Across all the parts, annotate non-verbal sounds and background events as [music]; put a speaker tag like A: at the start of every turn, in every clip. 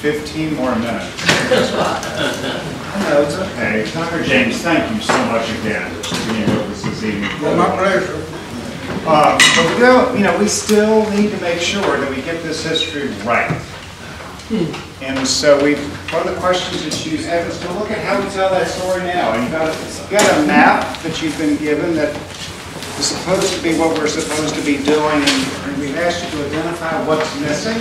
A: 15 more minutes. [laughs] No, it's okay. Dr. James, thank you so much again for being with us this evening.
B: Well, my pleasure.
A: Uh, But we don't, you know, we still need to make sure that we get this history right. And so we, one of the questions that you have is to look at how we tell that story now. And you've got, a- you've got a map that you've been given that is supposed to be what we're supposed to be doing, and and we've asked you to identify what's missing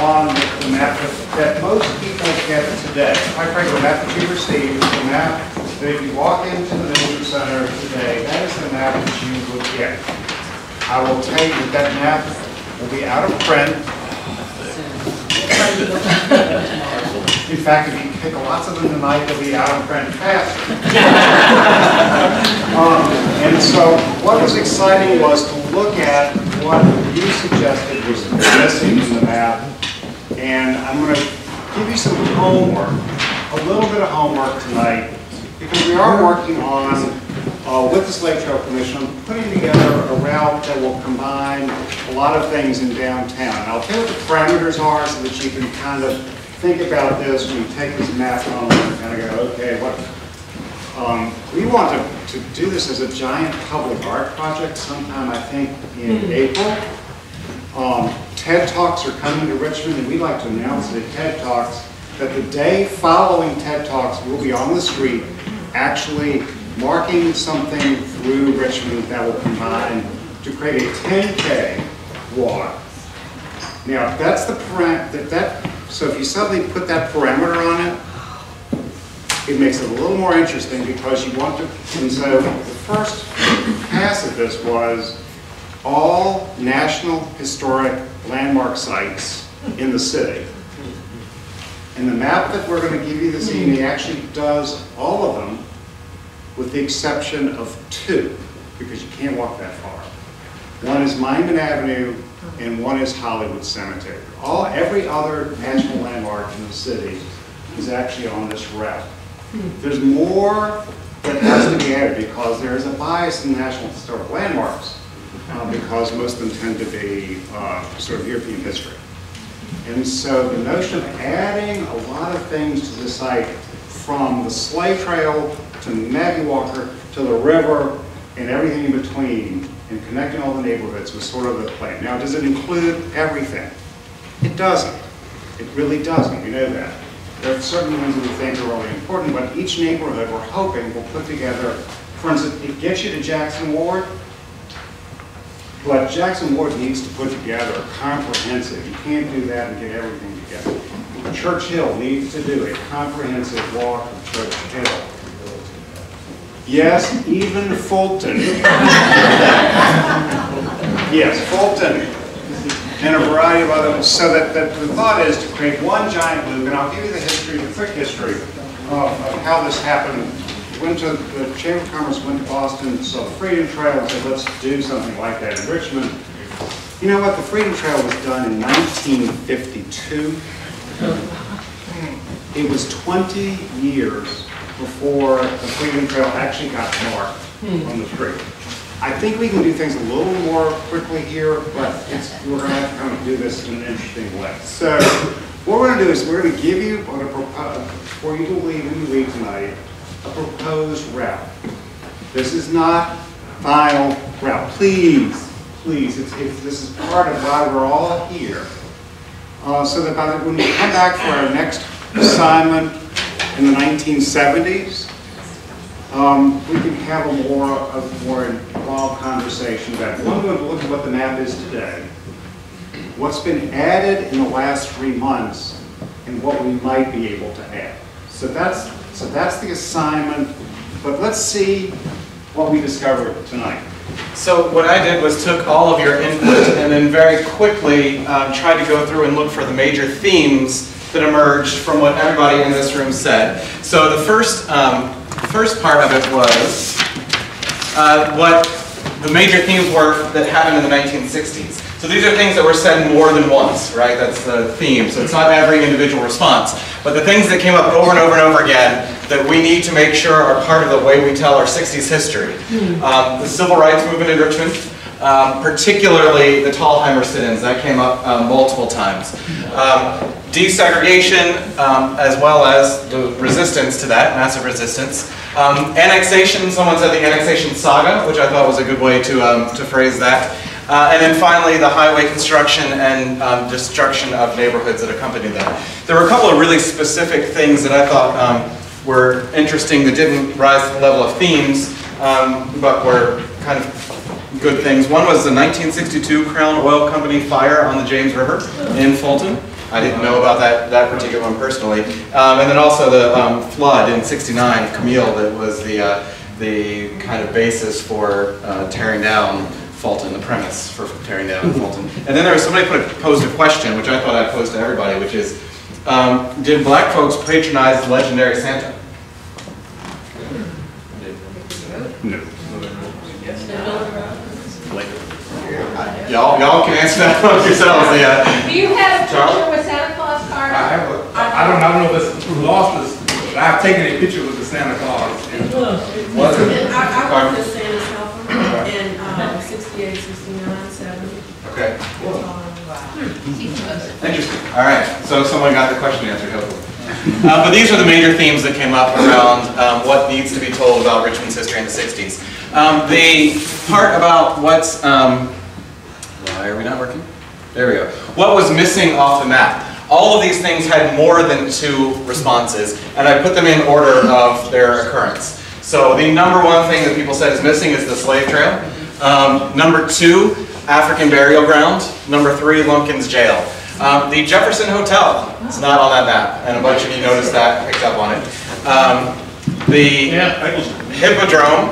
A: on the map that- that most people get today. Quite frankly, the map that you received, the map that if you walk into the Nature Center today, that is the map that you would get. I will tell you that that map will be out of print. In fact, if you pick lots of them tonight, they'll be out of print fast. [laughs] Um, And so what was exciting was to look at what you suggested was missing in the map. And I'm going to give you some homework, a little bit of homework tonight, because we are working on, uh, with the Slave Trail Commission, putting together a route that will combine a lot of things in downtown. And I'll tell you what the parameters are so that you can kind of think about this when you take this map home and kind of go, okay, what, um, We want to, to do this as a giant public art project sometime, I think, in April. Um, TED Talks are coming to Richmond, and we'd like to announce at TED Talks that the day following TED Talks, we'll be on the street, actually marking something through Richmond that will combine to create a 10K walk. Now, that's the param, that, that, so if you suddenly put that parameter on it, it makes it a little more interesting because you want to, and so the first pass of this was all national historic landmark sites in the city. And the map that we're going to give you this evening actually does all of them with the exception of two, because you can't walk that far. One is Monument Avenue and one is Hollywood Cemetery. All, every other national landmark in the city is actually on this route. There's more that has to be added because there is a bias in national historic landmarks uh, because most of them tend to be uh, sort of European history. And so the notion of adding a lot of things to the site from the slave trail to Maggie Walker to the river and everything in between and connecting all the neighborhoods was sort of the plan. Now, does it include everything? It doesn't. It really doesn't. We know that. There are certain ones that we think are really important, but each neighborhood we're hoping will put together, for instance, it gets you to Jackson Ward, but Jackson Ward needs to put together a comprehensive, you can't do that and get everything together. Church Hill needs to do a comprehensive walk of Church Hill. Yes, even Fulton. Yes, Fulton, and a variety of other, so that, that the thought is to create one giant loop, and I'll give you the history, the quick history of, of how this happened. Went to, the Chamber of Commerce went to Boston, saw the Freedom Trail, and said, let's do something like that in Richmond. You know what, the Freedom Trail was done in 1952. [laughs] It was 20 years before the Freedom Trail actually got marked hmm. on the street. I think we can do things a little more quickly here, but it's, we're gonna have to kind of do this in an interesting way. So, what we're gonna do is we're gonna give you, what a for you to leave when you leave tonight, a proposed route. This is not final route. Please, please, it's, it's, this is part of why we're all here. Uh, so that the, when we come back for our next assignment in the 1970s, um, we can have a more, a more involved conversation about, one, going to look at what the map is today, what's been added in the last three months, and what we might be able to add. So that's, so that's the assignment, but let's see what we discovered tonight.
C: So what I did was took all of your input and then very quickly um, tried to go through and look for the major themes that emerged from what everybody in this room said. So the first, um, first part of it was uh, what the major themes were that happened in the 1960s. So these are things that were said more than once, right? That's the theme. So it's not every individual response. But the things that came up over and over and over again that we need to make sure are part of the way we tell our 60s history. Um, the civil rights movement in Richmond, um, particularly the Thalhimer sit-ins. That came up um, multiple times. Um, desegregation, um, as well as the resistance to that, massive resistance. Um, annexation, someone said the annexation saga, which I thought was a good way to, um, to phrase that. Uh, and then finally, the highway construction and um, destruction of neighborhoods that accompanied that. There were a couple of really specific things that I thought um, were interesting that didn't rise to the level of themes, um, but were kind of good things. One was the 1962 Crown Oil Company fire on the James River in Fulton. I didn't know about that, that particular one personally. Um, and then also the um, flood in 69, Camille, that was the, uh, the kind of basis for uh, tearing down Fulton, the premise for tearing down Fulton. And then there was somebody put a, posed a question, which I thought I'd pose to everybody, which is, um, did black folks patronize the legendary Santa?
A: No.
C: Y'all, y'all can answer that one yourselves. Yeah.
B: Do you have a picture with Santa Claus,
D: I have a, I don't, I don't know if it's who lost this, but I've taken a picture with the Santa Claus. and- Was it?
E: I, I worked at Santa's helper in, um, sixty-eight, sixty-nine, seventy.
C: Okay.
E: Um,
C: Interesting. All right. So someone got the question answered, hopefully. Uh, but these are the major themes that came up around um, what needs to be told about Richmond's history in the 60s. Um, the part about what's, um, why are we not working? There we go. What was missing off the map? All of these things had more than two responses, and I put them in order of their occurrence. So the number one thing that people said is missing is the slave trail. Um, number two, African burial ground. Number three, Lumpkin's jail. Um, the Jefferson Hotel is not on that map, and a bunch of you noticed that, picked up on it. Um, the Hippodrome,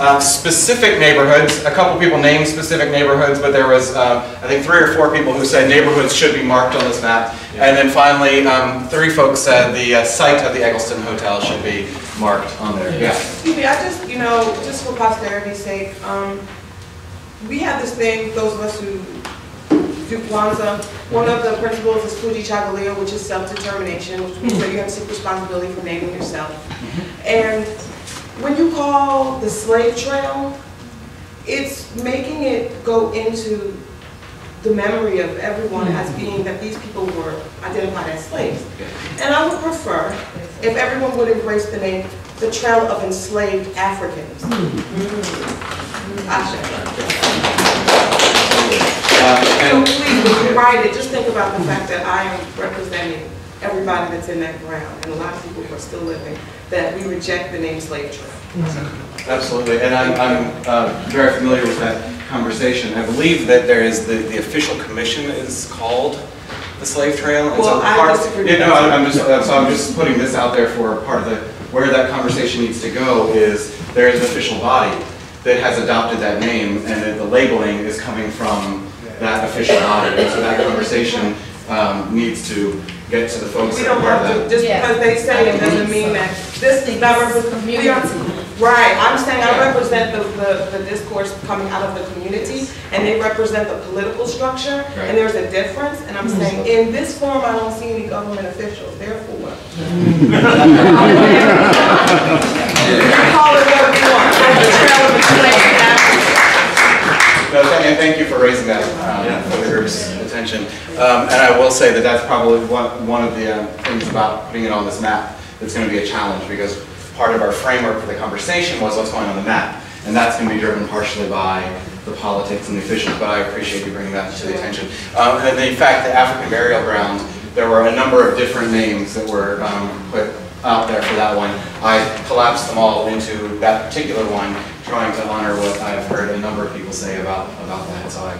C: uh, specific neighborhoods, a couple people named specific neighborhoods, but there was, uh, I think, three or four people who said neighborhoods should be marked on this map. And then finally, um, three folks said the uh, site of the Eggleston Hotel should be marked on there. Yeah.
F: Excuse me, I just, you know, just for posterity's sake, um, we have this thing, those of us who do Kwanzaa, one of the principles is Kujichagulia, which is self-determination, which means that you have to take responsibility for naming yourself. And when you call the slave trail, it's making it go into the memory of everyone as being that these people were identified as slaves. And I would prefer if everyone would embrace the name, the Trail of Enslaved Africans. Hmm. Ashe.
C: Uh,
F: So please, when you write it, just think about the fact that I am representing everybody that's in that ground, and a lot of people who are still living, that we reject the name slave trail.
C: Absolutely, and I'm, I'm uh, very familiar with that conversation. I believe that there is, the, the official commission is called the Slave Trail. and so
F: Well, I
C: part-
F: disagree with
C: Yeah, no,
F: that.
C: I'm I'm just, uh, so I'm just putting this out there for part of the, where that conversation needs to go is, there is an official body that has adopted that name, and that the labeling is coming from that official body. And so that conversation um, needs to get to the folks
F: We
C: that
F: don't have
C: that.
F: to, just
B: Yeah.
F: because they say it doesn't mean that this is not represent. we
B: Community.
F: Right, I'm saying I represent the, the, the discourse coming out of the community, and they represent the political structure,
C: Right.
F: and there's a difference, and I'm saying, in this form, I don't see any government officials, therefore. [laughs] [laughs] Call it what you want, [laughs]
C: No, th- and thank you for raising that um, for the group's attention. Um, And I will say that that's probably one, one of the um, things about putting it on this map that's going to be a challenge, because part of our framework for the conversation was what's going on the map. And that's going to be driven partially by the politics and the officials, but I appreciate you bringing that to the attention. Um, And in fact, the African burial ground, there were a number of different names that were um, put out there for that one. I collapsed them all into that particular one, trying to honor what I've heard a number of people say about, about that, so I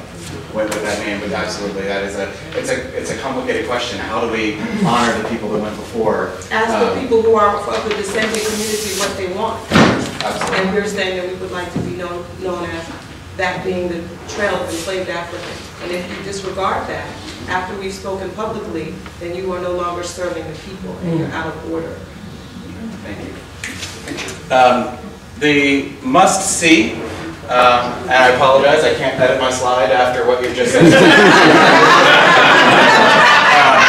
C: went with that name, but absolutely, that is a, it's a, it's a complicated question. How do we honor the people that went before?
F: Ask
C: Um,
F: the people who are of the descendant community what they want.
C: Absolutely.
F: And we're saying that we would like to be known, known as that being the trail of enslaved Africans. And if you disregard that, after we've spoken publicly, then you are no longer serving the people and you're out of order.
C: Thank you. Um, The must-see, um, and I apologize, I can't edit my slide after what you've just said. [laughs] Um,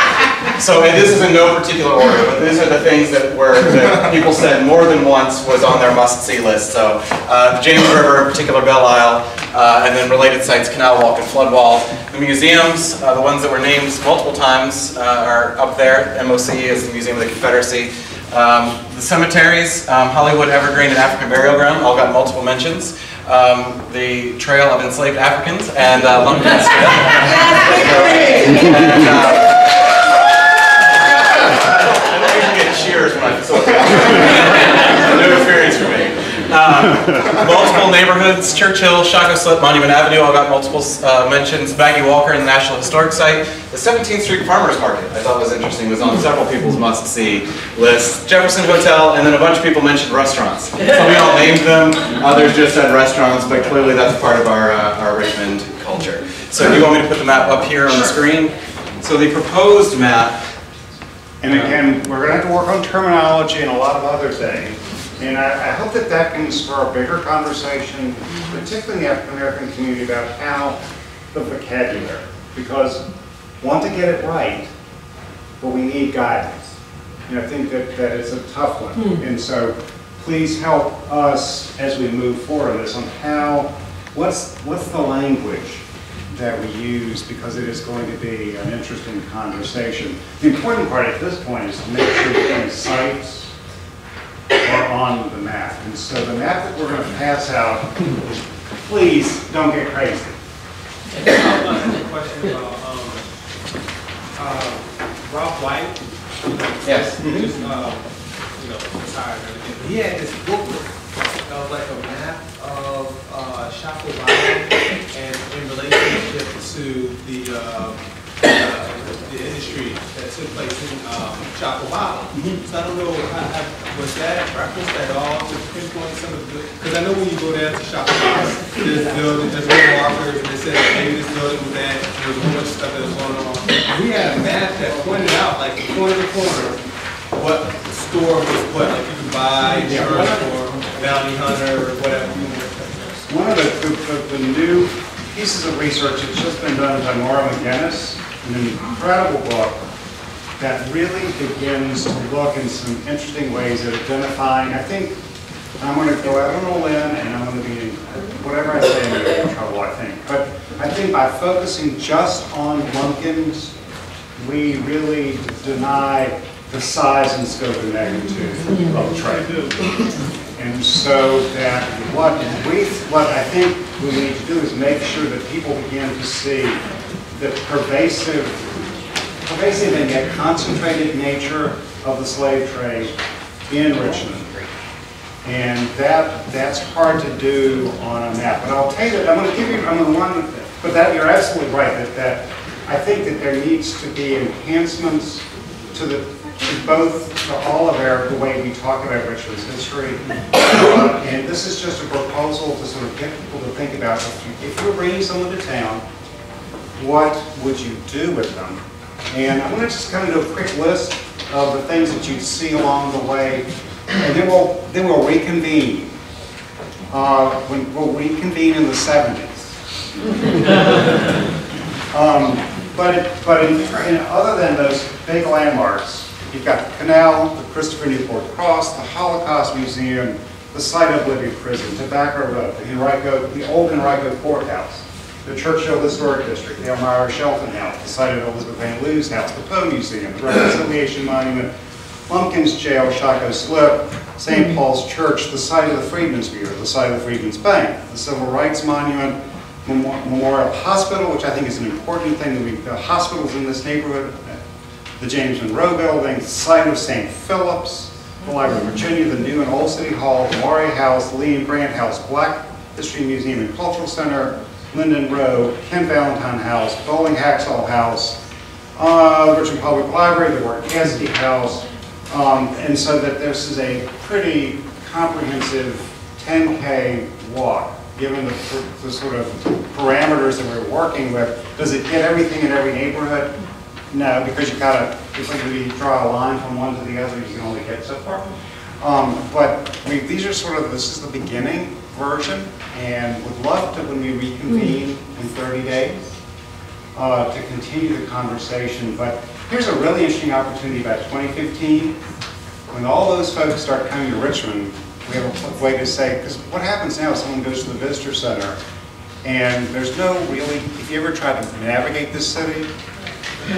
C: So and this is in no particular order, but these are the things that were, that people said more than once was on their must-see list. So uh, the James River, in particular Belle Isle, uh, and then related sites, Canal Walk and Flood Wall. The museums, uh, the ones that were named multiple times, uh, are up there. MOC is the Museum of the Confederacy. Um, the cemeteries, um, Hollywood, Evergreen, and African Burial Ground, all got multiple mentions. Um, the Trail of Enslaved Africans and uh, Lumpkins. [laughs] And, uh, I don't even get cheers when I facilitate. New experience Um, multiple neighborhoods, Churchill, Shockoe Slip, Monument Avenue, all got multiple uh, mentions. Maggie Walker and the National Historic Site. The 17th Street Farmers Market, I thought was interesting, was on several people's must-see lists. Jefferson Hotel, and then a bunch of people mentioned restaurants. So we all named them, others just said restaurants, but clearly that's part of our, uh, our Richmond culture. So do you want me to put the map up here on the screen? So the proposed map
A: And again, we're gonna have to work on terminology and a lot of other things. And I, I hope that that can spur a bigger conversation, particularly in the African American community, about how the vocabulary. Because, want to get it right, but we need guidance. And I think that, that is a tough one. Hmm. And so, please help us as we move forward on this on how, what's, what's the language that we use because it is going to be an interesting conversation. The important part at this point is to make sure sites are on the map. And so the map that we're going to pass out, please don't get crazy.
B: I have a question about, um, uh, Ralph White. you know,
C: Yes.
B: he Just, um, you know, retired and everything. He had this booklet that was like a map of, uh, Shockoe Bottom and in relationship to the, uh, uh, the industry that took place in, um, Shockoe Bottom. So I don't know, how- how- was that referenced at all to pinpoint some of the, because I know when you go down to Shockoe Bottom, there's building, there's little markers, and it says, maybe this building was that, there's a whole bunch of stuff that was going on. We had a map that pointed out, like, corner to corner, what store was what, like you could buy insurance or bounty hunter or whatever.
A: One of the, the, the new pieces of research that's just been done by Maurie McInnis, an incredible book that really begins to look in some interesting ways at identifying, I think, I'm going to go out on a limb and I'm going to be, whatever I say, I'm going to get in trouble, I think. But I think by focusing just on lumpkins, we really deny the size and scope and magnitude of trade. And so that what we, what I think we need to do is make sure that people begin to see the pervasive, pervasive and yet concentrated nature of the slave trade in Richmond. And that, that's hard to do on a map. But I'll tell you that, I'm gonna give you, I'm gonna one, but that, you're absolutely right, that, that I think that there needs to be enhancements to the, to both, to all of our, the way we talk about Richmond's history. And this is just a proposal to sort of get people to think about, if you- if you're bringing someone to town, what would you do with them? And I'm gonna just kind of do a quick list of the things that you'd see along the way, and then we'll, then we'll reconvene. Uh, when, we'll reconvene in the seventies. [laughs] Um, but, but in, in, other than those big landmarks, you've got the canal, the Christopher Newport Cross, the Holocaust Museum, the site of Libby Prison, Tobacco Row, the Henrico, the old Henrico Courthouse, the Church Hill Historic District, the Elmira Shelton House, the site of Elizabeth Van Lew's house, the Poe Museum, the Reconciliation Monument, Lumpkins Jail, Shockoe Slip, St. Paul's Church, the site of the Freedmen's Bureau, the site of the Freedmen's Bank, the Civil Rights Monument, Memorial Hospital, which I think is an important thing, that we, the hospitals in this neighborhood, the James Monroe Building, the site of St. Philip's, the Library of Virginia, the new and old City Hall, the Maury House, the Lee and Grant House, Black History Museum and Cultural Center, Linden Road, Ken Valentine House, Bolling Haxall House, uh, Richmond Public Library, the Ward Cassidy House, um, and so that this is a pretty comprehensive 10K walk, given the, the sort of parameters that we're working with. Does it get everything in every neighborhood? No, because you gotta, it's like you draw a line from one to the other, you can only get so far. Um, but we, these are sort of, this is the beginning version, and would love to, when we reconvene in 30 days, uh, to continue the conversation, but Here's a really interesting opportunity. About 2015. When all those folks start coming to Richmond, we have a way to say, because what happens now is someone goes to the visitor center and there's no really, if you ever try to navigate this city,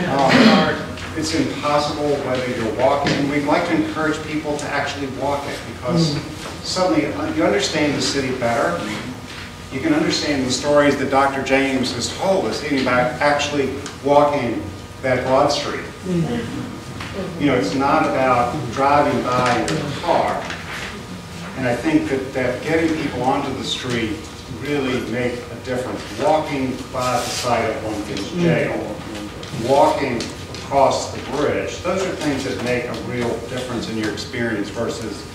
A: um, it's impossible whether you're walking. We'd like to encourage people to actually walk it because suddenly uh, you understand the city better. You can understand the stories that Dr. James has told us, even about actually walking that Broad Street. You know, it's not about driving by in your car. And I think that, that getting people onto the street really make a difference. Walking by the side of Lumpkin's jail, walking across the bridge, those are things that make a real difference in your experience versus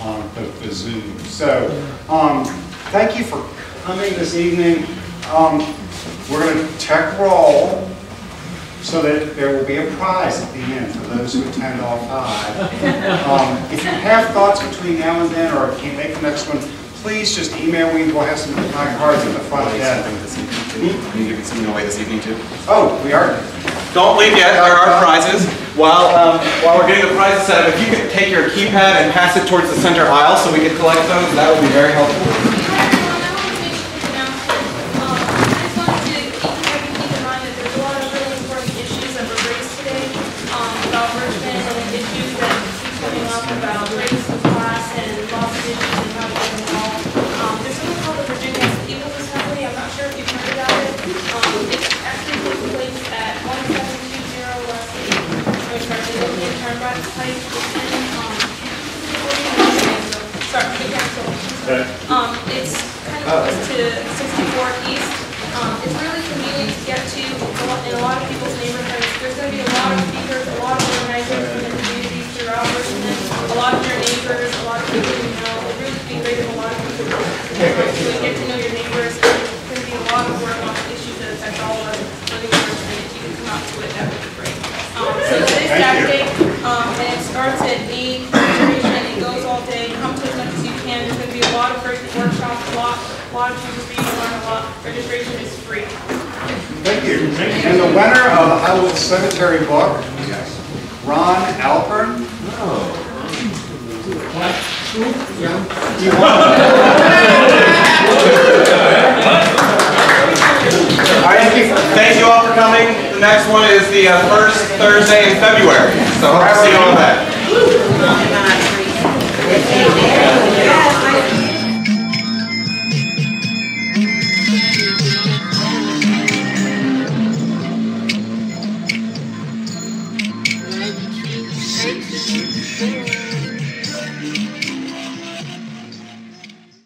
A: um, the, the zoo. So, um, thank you for coming this evening. Um, we're going to check roll so that there will be a prize at the end for those who attend all five. Um, if you have thoughts between now and then, or can't make the next one, please just email me. We'll have some of my cards at the front
C: evening too. Are you giving something away this evening too?
A: Oh, we are.
C: Don't leave yet, there are prizes. While, um, while we're getting the prizes set up, if you could take your keypad and pass it towards the center aisle so we could collect those, that would be very helpful.
G: Um, I just wanted to keep everyone keep in mind that there's a lot of really important issues that were raised today, um, about Richmond and the issues that keep coming up about race and class and loss of issues and how to get involved. Um, there's something called the Virginia Equals Assembly, I'm not sure if you've heard about it. Um, it actually takes place at one seven two zero West Eighth, which are the Indian Turnpike Pike, and, um, sorry, the council. Um, it's kind of close to sixty-four east. Um, it's really convenient to get to a lot- in a lot of people's neighborhoods. There's gonna be a lot of speakers, a lot of organizers in the communities throughout Richmond, a lot of your neighbors, a lot of people you know. It really be great if a lot of people get to know your neighbors. And There's gonna be a lot of work on issues that affect all of us living in Richmond. If you can come out to it, that would be great. Um, so today's Saturday, um, and it starts at eight, registration, it goes all day, come to as much as you can, there's gonna be a lot of great workshops, a lot, a lot of people for you to learn a lot, registration is free.
A: Thank you. And the winner of the Hollywood Cemetery book, Ron Alpern.
C: All right, thank you all for coming. The next one is the uh, first Thursday in February, so hope to see you all then.